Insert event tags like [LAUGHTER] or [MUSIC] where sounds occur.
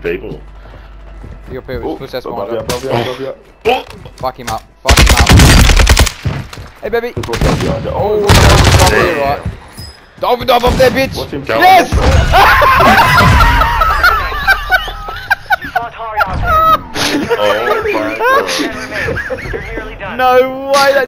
people. Your up Oh, push that spawn. above you, above you, above you. Oh! Fuck him up. Fuck him up. Hey, baby. Oh, Oh, Dolphin Damn. here, right? Dolphin dive up there, bitch. Watch him Go. Yes! [LAUGHS] Oh my god. No way. That